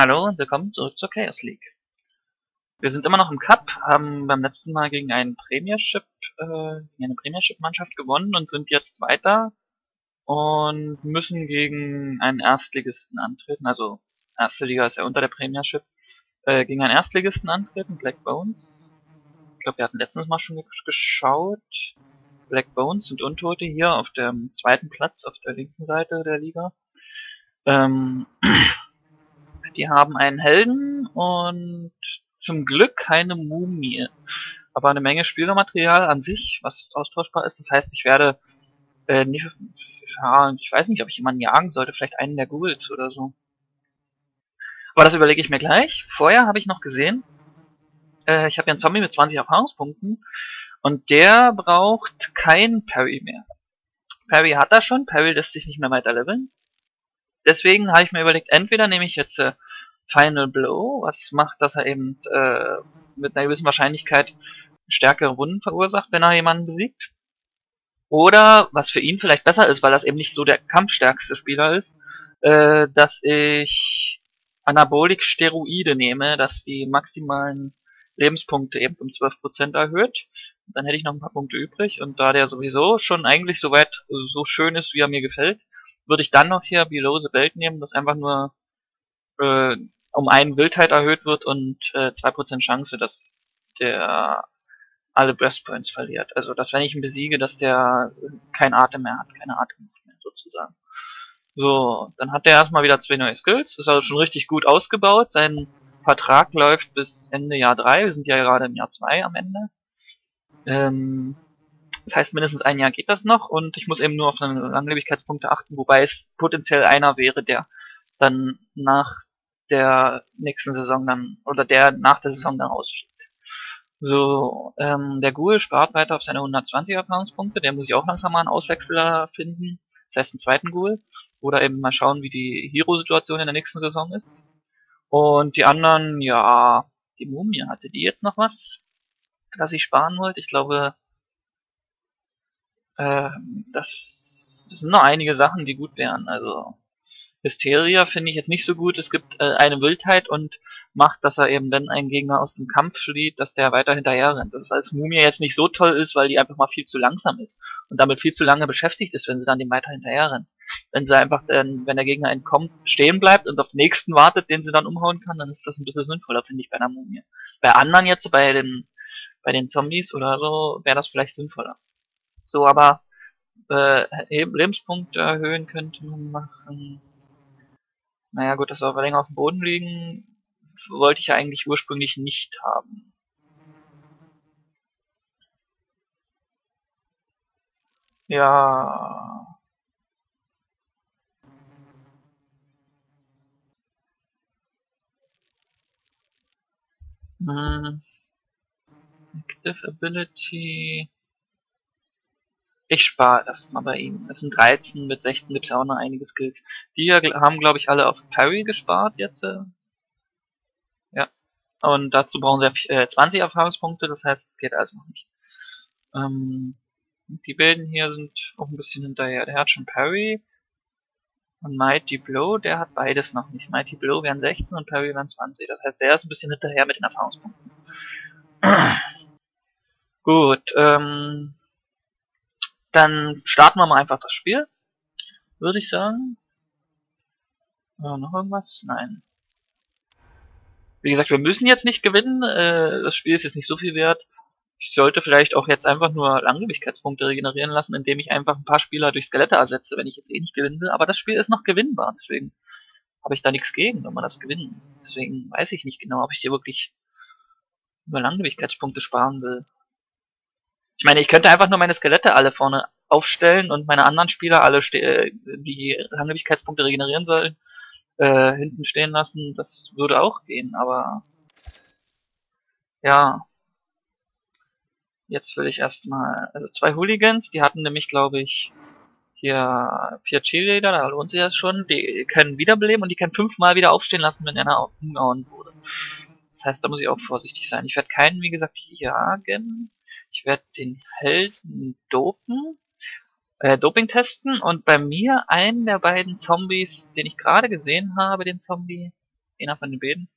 Hallo und willkommen zurück zur Chaos League. Wir sind immer noch im Cup, haben beim letzten Mal gegen einen Premiership, äh, eine Premiership-Mannschaft gewonnen und sind jetzt weiter und müssen gegen einen Erstligisten antreten. Also erste Liga ist ja unter der Premiership. Äh, gegen einen Erstligisten antreten, Black Bones. Ich glaube, wir hatten letztens mal schon geschaut. Black Bones sind Untote hier auf dem zweiten Platz auf der linken Seite der Liga. Ähm, die haben einen Helden und zum Glück keine Mumie. Aber eine Menge Spielermaterial an sich, was austauschbar ist. Das heißt, ich werde äh, nicht, ja, ich weiß nicht, ob ich jemanden jagen sollte, vielleicht einen der Ghouls oder so. Aber das überlege ich mir gleich. Vorher habe ich noch gesehen, äh, ich habe ja einen Zombie mit 20 Erfahrungspunkten und der braucht kein Parry mehr. Parry hat er schon, Parry lässt sich nicht mehr weiter leveln. Deswegen habe ich mir überlegt, entweder nehme ich jetzt äh, Final Blow, was macht, dass er eben äh, mit einer gewissen Wahrscheinlichkeit stärkere Wunden verursacht, wenn er jemanden besiegt. Oder, was für ihn vielleicht besser ist, weil das eben nicht so der kampfstärkste Spieler ist, äh, dass ich Anabolik-Steroide nehme, dass die maximalen Lebenspunkte eben um 12% erhöht. Dann hätte ich noch ein paar Punkte übrig und da der sowieso schon eigentlich soweit so schön ist, wie er mir gefällt, würde ich dann noch hier Below the Belt nehmen, das einfach nur äh, um einen Wildheit erhöht wird und äh, 2% Chance, dass der alle Breastpoints verliert. Also, dass wenn ich ihn besiege, dass der kein Atem mehr hat, keine Atemluft mehr sozusagen. So, dann hat der erstmal wieder zwei neue Skills. Ist also schon richtig gut ausgebaut. Sein Vertrag läuft bis Ende Jahr 3. Wir sind ja gerade im Jahr 2 am Ende. Ähm, das heißt, mindestens ein Jahr geht das noch und ich muss eben nur auf seine Langlebigkeitspunkte achten, wobei es potenziell einer wäre, der dann nach der nächsten Saison dann, oder der nach der Saison dann ausfliegt. So, ähm, der Ghoul spart weiter auf seine 120 Erfahrungspunkte, der muss ich auch langsam mal einen Auswechsler finden, das heißt einen zweiten Ghoul, oder eben mal schauen, wie die Hero-Situation in der nächsten Saison ist. Und die anderen, ja, die Mumie, hatte die jetzt noch was, was ich sparen wollte? Ich glaube, äh, das, das sind noch einige Sachen, die gut wären, also Hysteria finde ich jetzt nicht so gut. Es gibt äh, eine Wildheit und macht, dass er eben, wenn ein Gegner aus dem Kampf flieht, dass der weiter hinterher rennt. Das als Mumie jetzt nicht so toll ist, weil die einfach mal viel zu langsam ist und damit viel zu lange beschäftigt ist, wenn sie dann dem weiter hinterher rennt. Wenn sie einfach, dann, wenn der Gegner entkommt, stehen bleibt und auf den nächsten wartet, den sie dann umhauen kann, dann ist das ein bisschen sinnvoller, finde ich, bei einer Mumie. Bei anderen jetzt, bei den, bei den Zombies oder so, wäre das vielleicht sinnvoller. So, aber äh, Lebenspunkte erhöhen könnte man machen. Naja gut, dass wir länger auf dem Boden liegen, wollte ich ja eigentlich ursprünglich nicht haben. Ja. Hm. Active Ability. Ich spare erstmal bei ihm. Es sind 13, mit 16 gibt es ja auch noch einige Skills. Die haben, glaube ich, alle auf Parry gespart jetzt. Äh. Ja. Und dazu brauchen sie äh, 20 Erfahrungspunkte, das heißt, es geht also noch nicht. Ähm, die beiden hier sind auch ein bisschen hinterher. Der hat schon Parry. Und Mighty Blow, der hat beides noch nicht. Mighty Blow wären 16 und Parry wären 20. Das heißt, der ist ein bisschen hinterher mit den Erfahrungspunkten. Gut, ähm, dann starten wir mal einfach das Spiel. Würde ich sagen. Äh, noch irgendwas? Nein. Wie gesagt, wir müssen jetzt nicht gewinnen. Äh, das Spiel ist jetzt nicht so viel wert. Ich sollte vielleicht auch jetzt einfach nur Langlebigkeitspunkte regenerieren lassen, indem ich einfach ein paar Spieler durch Skelette ersetze, wenn ich jetzt eh nicht gewinnen will. Aber das Spiel ist noch gewinnbar, deswegen habe ich da nichts gegen, wenn man das gewinnen. Deswegen weiß ich nicht genau, ob ich hier wirklich über Langlebigkeitspunkte sparen will. Ich meine, ich könnte einfach nur meine Skelette alle vorne aufstellen und meine anderen Spieler alle, äh, die Langlebigkeitspunkte regenerieren sollen, äh, hinten stehen lassen. Das würde auch gehen, aber ja. Jetzt will ich erstmal, also zwei Hooligans, die hatten nämlich, glaube ich, hier vier Cheerleader, da lohnt sich das schon. Die können wiederbeleben und die können fünfmal wieder aufstehen lassen, wenn einer umgehauen wurde. Das heißt, da muss ich auch vorsichtig sein. Ich werde keinen, wie gesagt, jagen. Ich werde den Helden dopen, äh, Doping testen und bei mir einen der beiden Zombies, den ich gerade gesehen habe, den Zombie, Einer von den beiden.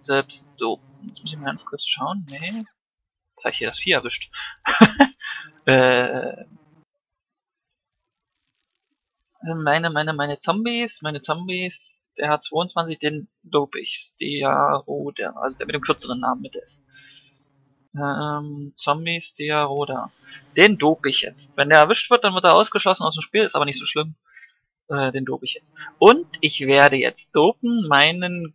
Selbst so. Jetzt muss ich mal ganz kurz schauen. Nee. Jetzt habe ich hier das Vieh erwischt. äh, meine, meine, meine Zombies, meine Zombies, der hat 22, den dope ich. Der, oh, der, also der mit dem kürzeren Namen mit ist. Ähm, Zombies, der Roda. Den dope ich jetzt. Wenn der erwischt wird, dann wird er ausgeschlossen aus dem Spiel, ist aber nicht so schlimm. Äh, den dope ich jetzt. Und ich werde jetzt dopen meinen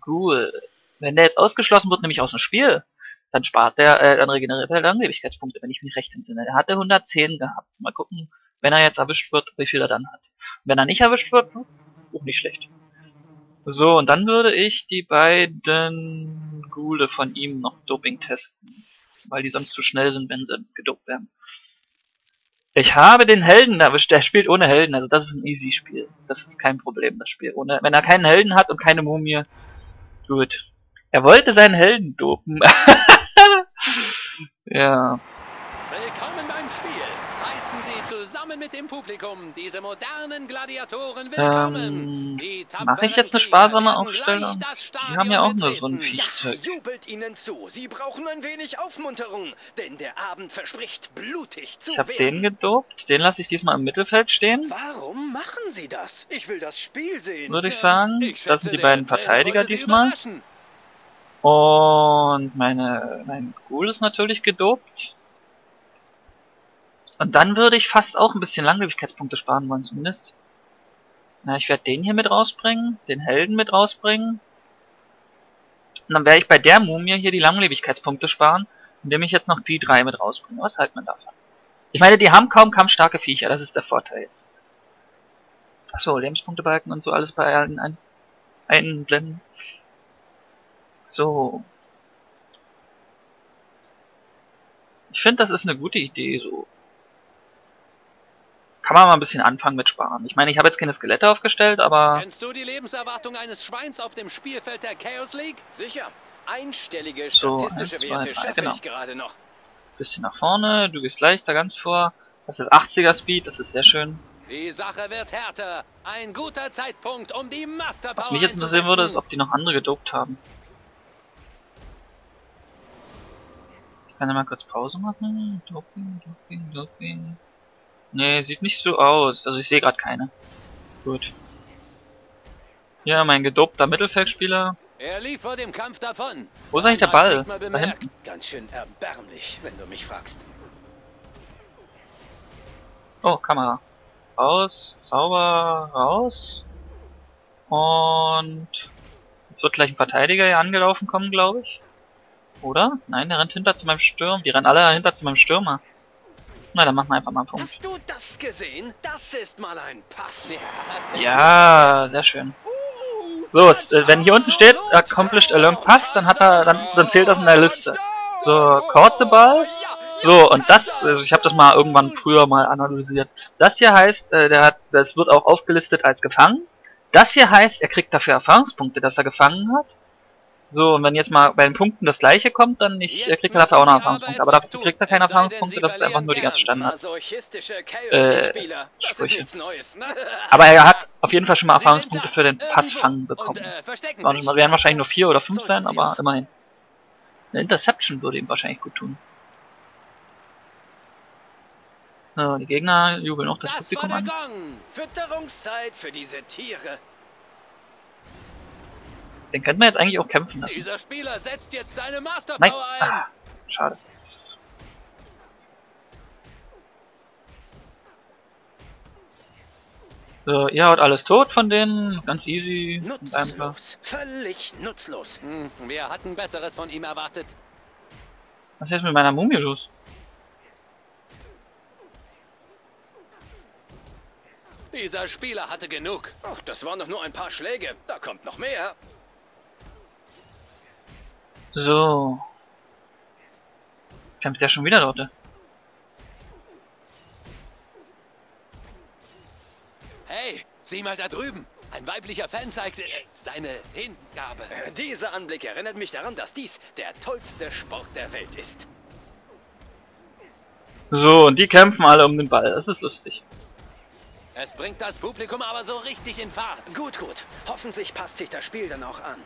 Ghoul. Wenn der jetzt ausgeschlossen wird, nämlich aus dem Spiel, dann spart der, äh, dann regeneriert er Langlebigkeitspunkte, wenn ich mich recht entsinne. Er hatte 110 gehabt. Mal gucken, wenn er jetzt erwischt wird, wie viel er dann hat. Wenn er nicht erwischt wird, auch nicht schlecht. So, und dann würde ich die beiden Ghule von ihm noch Doping testen. Weil die sonst zu schnell sind, wenn sie gedopt werden. Ich habe den Helden erwischt, der spielt ohne Helden, also das ist ein easy Spiel. Das ist kein Problem, das Spiel. Ohne, wenn er keinen Helden hat und keine Mumie, gut. Er wollte seinen Helden dopen. ja. Zusammen mit dem Publikum diese modernen Gladiatoren willkommen. Ähm, Mache ich jetzt eine sparsame Aufstellung? Die haben ja auch nur so ein Viechzeug. Ja, jubelt ihnen zu. Sie brauchen ein wenig Aufmunterung, denn der Abend verspricht blutig zu Ich habe den gedopt. Den lasse ich diesmal im Mittelfeld stehen. Warum machen Sie das? Ich will das Spiel sehen. Würde ich sagen. Ich das sind die beiden Verteidiger diesmal. Und meine, mein Ghoul ist natürlich gedopt. Und dann würde ich fast auch ein bisschen Langlebigkeitspunkte sparen wollen, zumindest. Na, ich werde den hier mit rausbringen, den Helden mit rausbringen. Und dann werde ich bei der Mumie hier die Langlebigkeitspunkte sparen, indem ich jetzt noch die drei mit rausbringe. Was hält man davon? Ich meine, die haben kaum kampfstarke Viecher, das ist der Vorteil jetzt. Achso, Lebenspunktebalken und so alles bei allen ein einblenden. So. Ich finde, das ist eine gute Idee, so kann man mal ein bisschen anfangen mit Sparen. Ich meine, ich habe jetzt keine Skelette aufgestellt, aber... Kennst du die Lebenserwartung eines Schweins auf dem Spielfeld der Chaos League? Sicher. Einstellige statistische so, Werte schaffe genau. ich gerade noch. Bisschen nach vorne, du gehst gleich da ganz vor. Das ist 80er Speed, das ist sehr schön. Die Sache wird härter. Ein guter Zeitpunkt, um die Master Was mich jetzt interessieren würde, ist, ob die noch andere gedopt haben. Ich kann ja mal kurz Pause machen. Doping, Doping, Doping. Nee, sieht nicht so aus. Also ich sehe gerade keine. Gut. Ja, mein gedopter Mittelfeldspieler. Er lief vor dem Kampf davon. Wo ist eigentlich der Ball? Da hinten. Ganz schön erbärmlich, wenn du mich fragst. Oh, Kamera. Raus, Zauber, raus. Und jetzt wird gleich ein Verteidiger hier angelaufen kommen, glaube ich. Oder? Nein, der rennt hinter zu meinem Stürmer. Die rennen alle hinter zu meinem Stürmer. Na, dann machen wir einfach mal einen Punkt. Hast du das gesehen? Das ist mal ein Pass. Ja, sehr schön. So, es, äh, wenn hier unten steht, accomplished a long pass, dann hat er, dann, dann zählt das in der Liste. So, kurze Ball. So, und das, also ich habe das mal irgendwann früher mal analysiert. Das hier heißt, äh, der hat, das wird auch aufgelistet als gefangen. Das hier heißt, er kriegt dafür Erfahrungspunkte, dass er gefangen hat. So, und wenn jetzt mal bei den Punkten das gleiche kommt, dann nicht, er kriegt er dafür auch noch Erfahrungspunkte. Aber dafür kriegt er keine Erfahrungspunkte, das ist einfach nur die ganz Standard äh, Sprüche. Aber er hat auf jeden Fall schon mal Erfahrungspunkte für den Passfang bekommen. Äh, und werden wahrscheinlich nur vier oder fünf sein, aber immerhin. Eine Interception würde ihm wahrscheinlich gut tun. So, die Gegner jubeln auch das, das Publikum an. Fütterungszeit für diese Tiere. Den könnten wir jetzt eigentlich auch kämpfen lassen. Dieser Spieler setzt jetzt seine Master Nein. ein. Ah, schade. So, ihr haut alles tot von denen, ganz easy. Nutzlos, völlig nutzlos. Hm, wir hatten Besseres von ihm erwartet. Was ist jetzt mit meiner Mumie los? Dieser Spieler hatte genug. Ach, das waren doch nur ein paar Schläge. Da kommt noch mehr. So. Jetzt kämpft der schon wieder, Leute. Hey, sieh mal da drüben. Ein weiblicher Fan zeigt seine Hingabe. Äh, dieser Anblick erinnert mich daran, dass dies der tollste Sport der Welt ist. So, und die kämpfen alle um den Ball. Das ist lustig. Es bringt das Publikum aber so richtig in Fahrt. Gut, gut. Hoffentlich passt sich das Spiel dann auch an.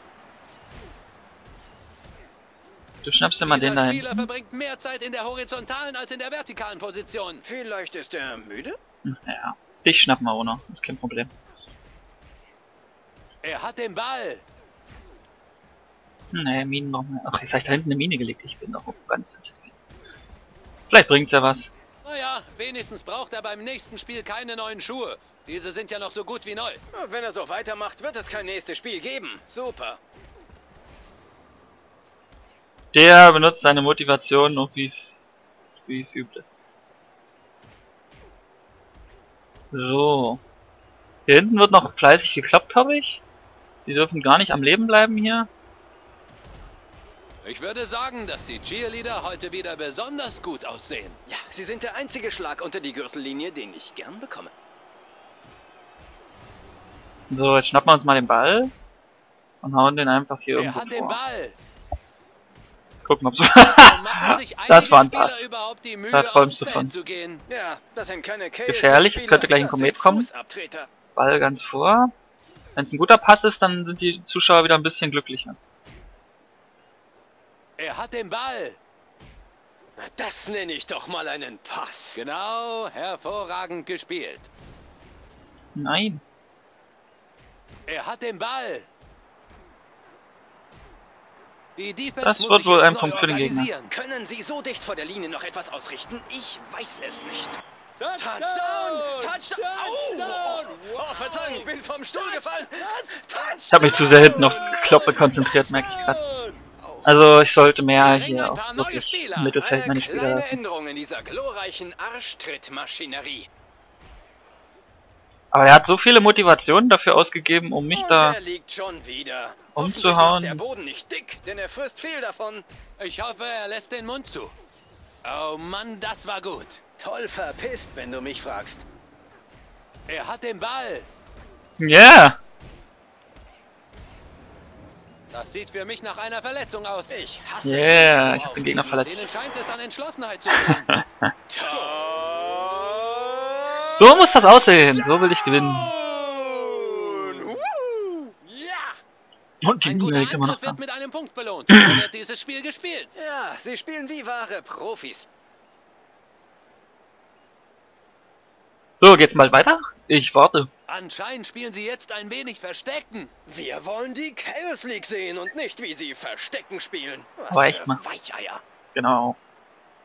Du schnappst dir mal den Dieser da Spieler hinten. verbringt mehr Zeit in der horizontalen als in der vertikalen Position. Vielleicht ist er müde? Ja. Dich schnappen wir auch noch. Ist kein Problem. Er hat den Ball. Nee, Minen brauchen wir. Ach, jetzt habe ich da hinten eine Mine gelegt. Ich bin doch ganz. Vielleicht bringt's ja was. Naja, wenigstens braucht er beim nächsten Spiel keine neuen Schuhe. Diese sind ja noch so gut wie neu. Wenn er so weitermacht, wird es kein nächstes Spiel geben. Super. Der benutzt seine Motivation noch wie es wie es übte. So. Hier hinten wird noch fleißig gekloppt, habe ich. Die dürfen gar nicht am Leben bleiben hier. Ich würde sagen, dass die Cheerleader heute wieder besonders gut aussehen. Ja, sie sind der einzige Schlag unter die Gürtellinie, den ich gern bekomme. So, jetzt schnappen wir uns mal den Ball. Und hauen den einfach hier Er irgendwo hat den vor. Ball. Gucken, ob's... Das war ein Pass. Da träumst du von. Gefährlich, jetzt könnte gleich ein Komet kommen. Ball ganz vor. Wenn es ein guter Pass ist, dann sind die Zuschauer wieder ein bisschen glücklicher. Er hat den Ball. Na, Das nenne ich doch mal einen Pass. Genau, hervorragend gespielt. Nein. Er hat den Ball. Die Defense Das wird wohl ein Punkt für den Gegner. Können Sie so dicht vor der Linie noch etwas ausrichten? Ich weiß es nicht. Touchdown! Touchdown! Touchdown! Au! Oh, Verzeihung, ich bin vom Stuhl gefallen. Ich habe mich zu sehr hinten aufs Kloppe konzentriert, merke ich gerade. Also ich sollte mehr hier neue wirklich Mittelfeld Eine meine Spieler lassen. Änderung in dieser glorreichen Arschtrittmaschinerie. Aber er hat so viele Motivationen dafür ausgegeben, um mich Und da... liegt schon wieder. umzuhauen. Der Boden nicht dick, denn er frisst viel davon. Ich hoffe, er lässt den Mund zu. Oh Mann, das war gut. Toll verpisst, wenn du mich fragst. Er hat den Ball. Ja! Das sieht für mich nach einer Verletzung aus. Ich hasse Yeah, es, ich wenn hab den Gegner verletzt. Denen scheint es an Entschlossenheit zu fehlen. aufgeben. So muss das aussehen, so will ich gewinnen. Und die Ein guter Angriff wird mit einem Punkt belohnt. So wird dieses Spiel gespielt. Ja, sie spielen wie wahre Profis. So, geht's mal weiter? Ich warte. Anscheinend spielen sie jetzt ein wenig Verstecken. Wir wollen die Chaos League sehen und nicht, wie sie Verstecken spielen. Was Aber echt für mal. Weicheier. Genau.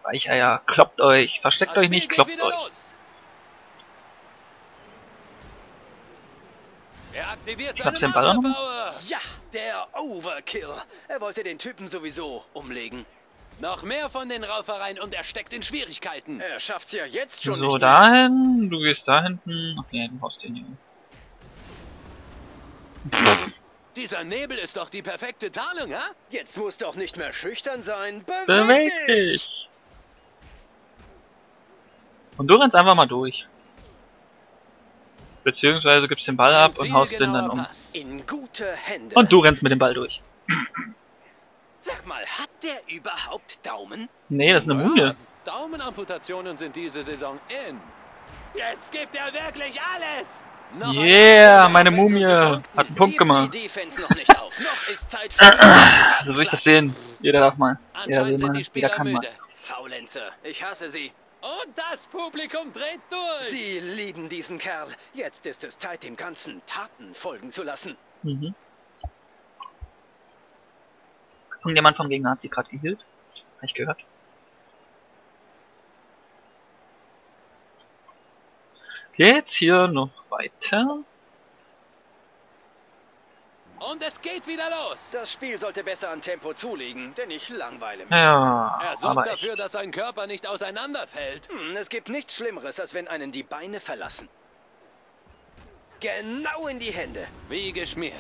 Weicheier, kloppt euch, versteckt Das euch nicht, kloppt euch. los. Schnappst seine den Ball noch? Ja, der Overkill. Er wollte den Typen sowieso umlegen. Noch mehr von den Raufereien und er steckt in Schwierigkeiten. Er schafft's ja jetzt schon So, dahin, du gehst da hinten. Ach nee, du haust den hier. Dieser Nebel ist doch die perfekte Tarnung, ha? Jetzt musst du auch nicht mehr schüchtern sein. Beweg, Beweg dich! Und du rennst einfach mal durch. Beziehungsweise gibst den Ball ab und haust den dann um. Pass. In gute Hände. Und du rennst mit dem Ball durch. Sag mal, hat der überhaupt Daumen? Nee, das ist eine Mumie. Daumenamputationen sind diese Saison in. Jetzt gibt er wirklich alles! Noch Yeah, meine Mumie hat einen Punkt gemacht. So will ich das sehen. Jeder darf mal. Jeder will Anscheinend sind mal. die Jeder Spieler kann mal. müde. Faulenzer. Ich hasse sie. Und das Publikum dreht durch. Sie lieben diesen Kerl. Jetzt ist es Zeit, dem Ganzen Taten folgen zu lassen. Mhm. Irgendjemand vom Gegner hat sie gerade geheilt. Hab ich gehört. Geht's hier noch weiter? Und es geht wieder los. Das Spiel sollte besser an Tempo zulegen, denn ich langweile mich. Ja, er sorgt dafür, echt. dass sein Körper nicht auseinanderfällt. Hm, es gibt nichts Schlimmeres, als wenn einen die Beine verlassen. Genau in die Hände. Wie geschmiert.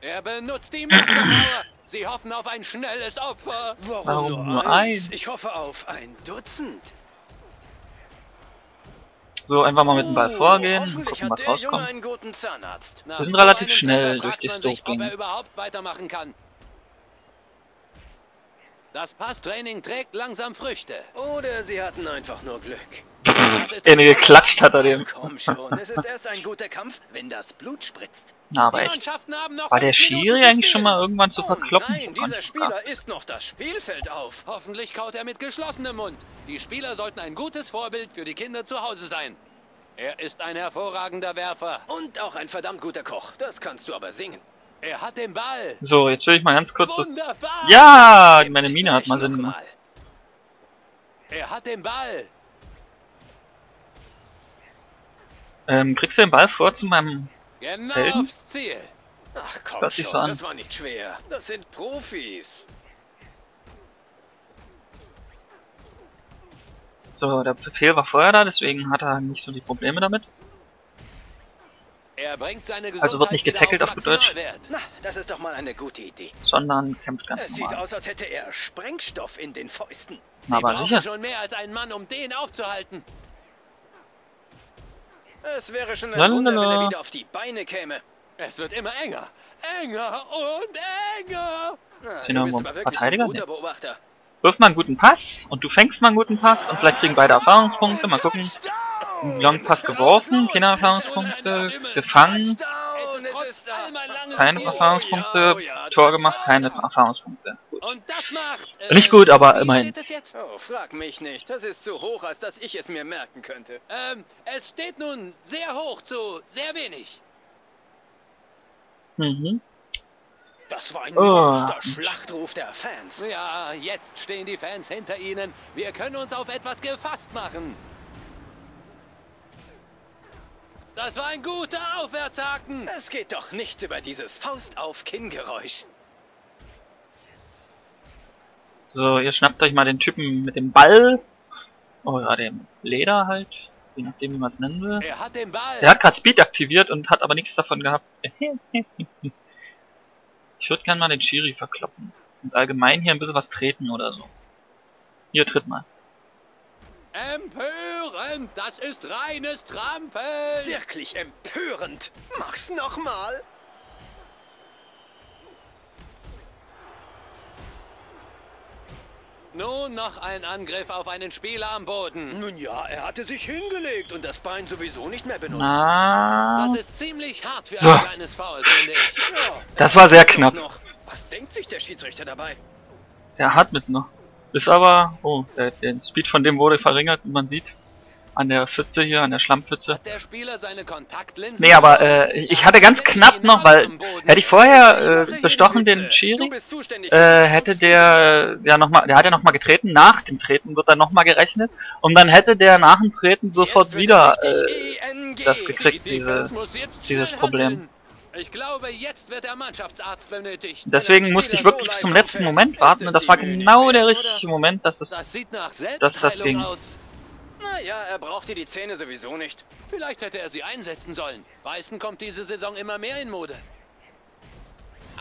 Er benutzt die Masterpower. Sie hoffen auf ein schnelles Opfer. Warum, Warum nur, nur eins? eins? Ich hoffe auf ein Dutzend. So, einfach mal mit dem Ball Oh, vorgehen und gucken, was rauskommt. einen guten Zahnarzt. Nach Wir sind so relativ schnell durch weitermachen kann. Das Passtraining trägt langsam Früchte. Oder sie hatten einfach nur Glück. Eine geklatscht hat er dem. Komm schon, es ist erst ein guter Kampf, wenn das Blut spritzt. Na, aber echt. War der Schiri eigentlich schon mal irgendwann zu Oh verkloppen? nein, dieser Spieler isst noch das Spielfeld auf. Hoffentlich kaut er mit geschlossenem Mund. Die Spieler sollten ein gutes Vorbild für die Kinder zu Hause sein. Er ist ein hervorragender Werfer. Und auch ein verdammt guter Koch. Das kannst du aber singen. Er hat den Ball. So, jetzt will ich mal ganz kurz das... Ja, meine Mine hat mal Sinn gemacht. Er hat den Ball. Ähm, kriegst du den Ball vor zu meinem... Genau Helden? aufs Ziel. Ach komm Hört sich schon, so an. das war nicht schwer. Das sind Profis. So, der Befehl war vorher da, deswegen hat er nicht so die Probleme damit. Er bringt seine Gesundheit Also wird nicht getackelt auf auf Deutsch. Na, das ist doch mal eine gute Idee. Sondern kämpft ganz Es sieht normal. aus, als hätte er Sprengstoff in den Fäusten. Sie Aber sicher. schon mehr als einen Mann, um den aufzuhalten. Es wäre schon ein. Wunder, wenn er wieder auf die Beine käme. Es wird immer enger. Enger und enger. Na, du irgendwo bist aber wirklich Verteidiger? ein guter Beobachter. Wirf mal einen guten Pass und du fängst mal einen guten Pass und vielleicht kriegen beide Erfahrungspunkte. Mal gucken. Einen Longpass geworfen, keine Erfahrungspunkte. Gefangen, keine. Erfahrungspunkte. Oh Tor gemacht, keine Erfahrungspunkte. Gut. Und das macht. äh, Nicht gut, aber wie immerhin. Steht es jetzt? Oh, frag mich nicht. Das ist zu hoch, als dass ich es mir merken könnte. Ähm, es steht nun sehr hoch zu sehr wenig. Mhm. Das war ein Oh. Monster-Schlachtruf der Fans. Ja, jetzt stehen die Fans hinter ihnen. Wir können uns auf etwas gefasst machen. Das war ein guter Aufwärtshaken. Es geht doch nicht über dieses Faust-auf-Kinn-Geräusch. So, ihr schnappt euch mal den Typen mit dem Ball. Oh ja, dem Leder halt. Je nachdem, wie man es nennen will. Er hat den Ball. Er hat gerade Speed aktiviert und hat aber nichts davon gehabt. Ich würde gerne mal den Schiri verkloppen. Und allgemein hier ein bisschen was treten oder so. Hier, tritt mal. Empörend. Das ist reines Trampeln. Wirklich empörend. Mach's nochmal. Nun noch ein Angriff auf einen Spieler am Boden. Nun ja, er hatte sich hingelegt und das Bein sowieso nicht mehr benutzt. Na, Das ist ziemlich hart für So. ein kleines Foul, finde ich. Ja, das war sehr knapp. Noch. Was denkt sich der Schiedsrichter dabei? Er hat mit noch. Ist aber, oh, der, der Speed von dem wurde verringert, wie man sieht. An der Pfütze hier, an der Schlammpfütze. Nee, aber äh, ich- hatte ganz knapp noch, weil hätte ich vorher äh, bestochen den für äh, hätte der ja noch mal, der hat ja noch mal getreten. Nach dem Treten wird dann noch mal gerechnet und dann hätte der nach dem Treten sofort wieder äh, ENG. das gekriegt, Die diese. Dieses Problem. glaube. Deswegen musste ich wirklich bis zum letzten Moment warten und das war genau der richtige Moment, dass es Das nach das ging. aus. Naja, er brauchte die Zähne sowieso nicht. Vielleicht hätte er sie einsetzen sollen. Beißen kommt diese Saison immer mehr in Mode.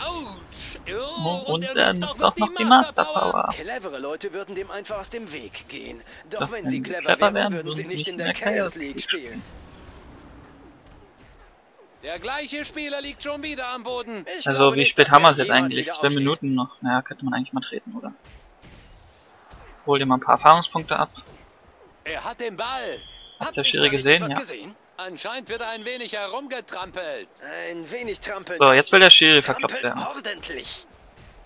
Autsch! Oh, und er er nutzt auch noch die Master Power. Clevere Leute würden dem einfach aus dem Weg gehen. Doch, Doch, wenn wenn sie clever, clever wären, wären, würden sie nicht in der Chaos Chaos League spielen. Der gleiche Spieler liegt schon wieder am Boden. Ich Also wie spät haben wir es jetzt eigentlich? Zwei. Minuten noch. Naja, könnte man eigentlich mal treten, oder? Hol dir mal ein paar Erfahrungspunkte ab. Er hat den Ball. Hast der ich Schiri gesehen? Ja. gesehen? Anscheinend wird er ein wenig herumgetrampelt. Ein wenig trampelt. So, jetzt will der Schiri verkloppt werden. ordentlich.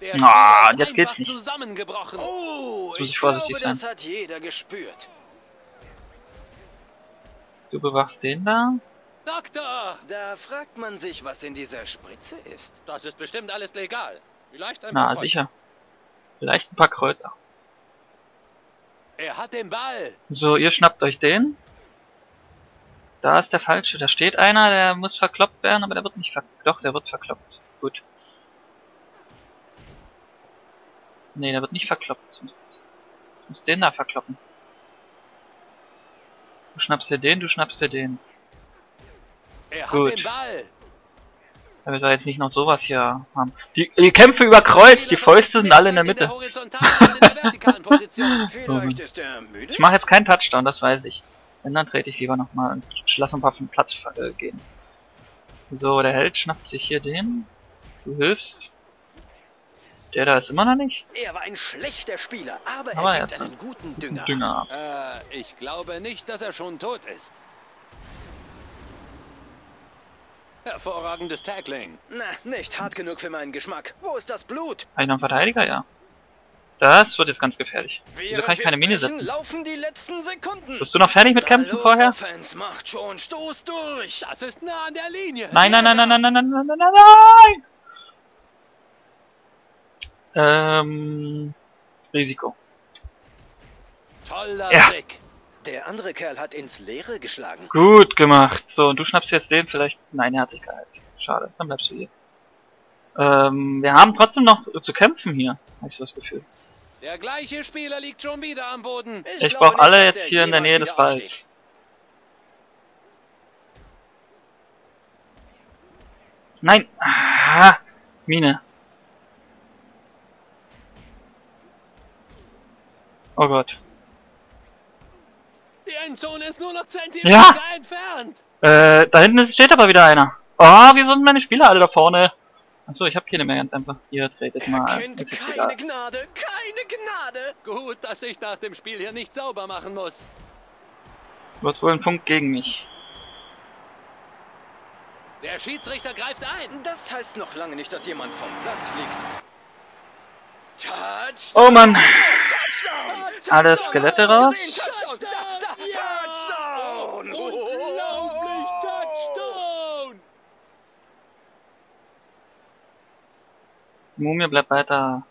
Der ist jetzt geht's nicht. zusammengebrochen. Oh, Jetzt muss ich ich vorsichtig glaube, sein. das hat jeder gespürt. Du bewachst den da. Doktor! Da fragt man sich, was in dieser Spritze ist. Das ist bestimmt alles legal. Vielleicht ein Na, paar sicher. Vielleicht ein paar Kräuter. Er hat den Ball. So, ihr schnappt euch den. Da ist der falsche. Da steht einer, der muss verkloppt werden, aber der wird nicht verkloppt. Doch, der wird verkloppt. Gut. Nee, der wird nicht verkloppt. Mist. Du musst den da verkloppen. Du schnappst dir den, du schnappst dir den. Er hat Gut. den Ball. Damit wir jetzt nicht noch sowas hier haben. Die, die Kämpfe über Kreuz, die Fäuste sind alle in der Mitte. Er. Ich mache jetzt keinen Touchdown, das weiß ich. Wenn, dann trete ich lieber nochmal und lass ein paar vom Platz äh, gehen. So, der Held schnappt sich hier den. Du hilfst. Der da ist immer noch nicht? Er war ein schlechter Spieler, aber, Aber er gibt einen guten Dünger. Dünger. Äh, ich glaube nicht, dass er schon tot ist. Hervorragendes Tackling. Na, nicht hart genug für meinen Geschmack. Wo ist das Blut? Habe ich noch einen Verteidiger? Ja. Das wird jetzt ganz gefährlich. Wieso Während kann ich wir keine Mine setzen? laufen die letzten Sekunden. Bist du noch fertig mit Kämpfen los, vorher? Offense, macht schon, stoß durch. Das ist nah an der Linie. Nein, nein, nein, nein, nein, nein, nein, nein, nein, nein, nein! Ähm, Risiko. Toller Ja. Trick. Der andere Kerl hat ins Leere geschlagen. Gut gemacht. So, und du schnappst jetzt den vielleicht. Nein, er hat sich gehalten. Schade, dann bleibst du hier. Ähm, wir haben trotzdem noch zu kämpfen hier, habe ich so das Gefühl. Der gleiche Spieler liegt schon wieder am Boden. Ich glaube brauche alle jetzt hier in der Nähe des. Balls. Nein! Ah, Mine. Oh Gott. Endzone ist nur noch Zentimeter Ja. entfernt. Äh, da hinten ist, steht aber wieder einer. Oh, wieso sind meine Spieler alle da vorne? Achso, ich habe hier nicht mehr ganz einfach. Ihr tretet mal. kennt Ist keine egal. Gnade, keine Gnade. Gut, dass ich nach dem Spiel hier nicht sauber machen muss. Wird wohl ein Punkt gegen mich. Der Schiedsrichter greift ein. Das heißt noch lange nicht, dass jemand vom Platz fliegt. Touchdown! Oh Mann. Touchdown! Alle! Skelette raus. gesehen? Touchdown! Da, da, Touchdown! Unglaublich Touchdown. Mumie bleibt weiter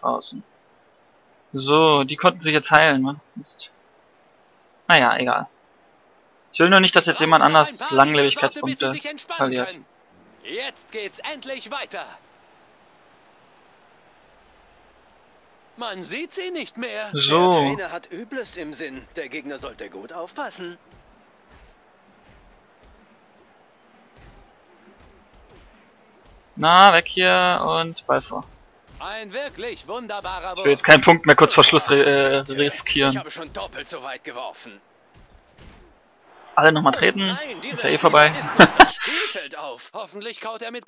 draußen. So, die konnten sich jetzt heilen, ne? Mist. Naja, egal. Ich will nur nicht, dass jetzt jemand anders Langlebigkeitspunkte verliert. Jetzt geht's endlich weiter. Man sieht sie nicht mehr. Der So, Trainer hat Übles im Sinn. Der Gegner sollte gut aufpassen. Na, weg hier und Ball vor. Ein wirklich wunderbarer Ich will jetzt keinen Punkt mehr kurz vor Schluss äh, Ich riskieren. habe schon doppelt so weit geworfen. Alle nochmal treten. Nein, Ist ja eh vorbei.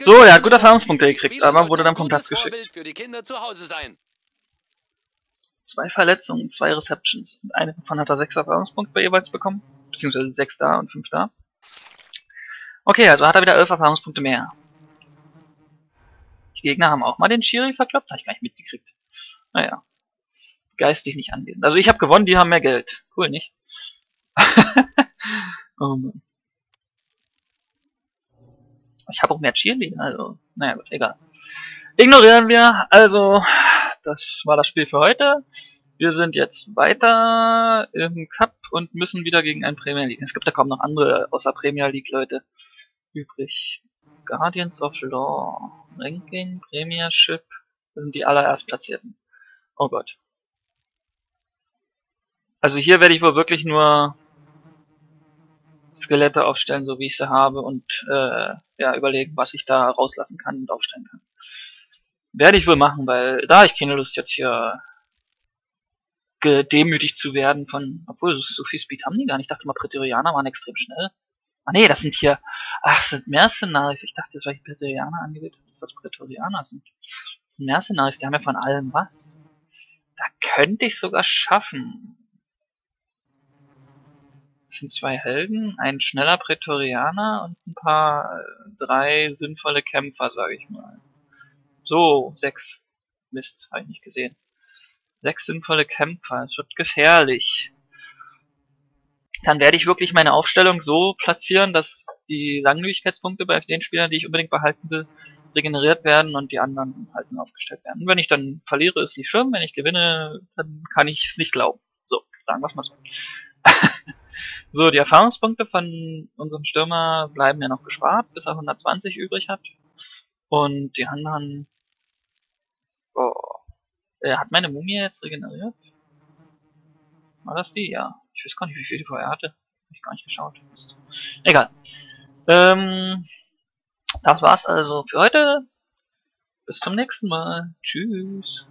So, er hat gute Erfahrungspunkte gekriegt, aber wurde dann vom Platz geschickt. Zwei Verletzungen, zwei Receptions. Und eine davon hat er sechs Erfahrungspunkte jeweils bekommen. Beziehungsweise sechs da und fünf da. Okay, also hat er wieder elf Erfahrungspunkte mehr. Die Gegner haben auch mal den Schiri verkloppt, habe ich gar nicht mitgekriegt. Naja. Geistig nicht anwesend. Also ich habe gewonnen, die haben mehr Geld. Cool, nicht? oh Mann. Ich habe auch mehr Cheerleader, also, naja gut, egal. Ignorieren wir. Also, das war das Spiel für heute. Wir sind jetzt weiter im Cup und müssen wieder gegen einen Premier League. Es gibt ja kaum noch andere außer Premier League Leute übrig. Guardians of Law, Ranking, Premiership, das sind die allererst Platzierten. Oh Gott. Also hier werde ich wohl wirklich nur Skelette aufstellen, so wie ich sie habe und äh, ja überlegen, was ich da rauslassen kann und aufstellen kann. Werde ich wohl machen, weil da ich keine Lust jetzt hier gedemütigt zu werden von, obwohl so, so viel Speed haben die gar nicht. Ich dachte mal, Prätorianer waren extrem schnell. Ah nee, das sind hier, ach, das sind Mercenaries. Ich dachte, das war die Prätorianer angewählt, dass das Prätorianer sind. Das sind Mercenaries, die haben ja von allem was. Da könnte ich sogar schaffen. Das sind zwei Helden, ein schneller Prätorianer und ein paar, äh, drei sinnvolle Kämpfer, sage ich mal. So, sechs. Mist, habe ich nicht gesehen. Sechs sinnvolle Kämpfer, es wird gefährlich. Dann werde ich wirklich meine Aufstellung so platzieren, dass die Langlebigkeitspunkte bei den Spielern, die ich unbedingt behalten will, regeneriert werden und die anderen halt nur aufgestellt werden. Und wenn ich dann verliere, ist nicht schlimm. Wenn ich gewinne, dann kann ich es nicht glauben. So, sagen wir es mal so. so, die Erfahrungspunkte von unserem Stürmer bleiben ja noch gespart, bis er 120 übrig hat. Und die anderen... Oh. Äh, hat meine Mumie jetzt regeneriert? War das die? Ja. Ich weiß gar nicht, wie viel die vorher hatte. Hab ich gar nicht geschaut. Mist. Egal. Ähm, das war's also für heute. Bis zum nächsten Mal. Tschüss.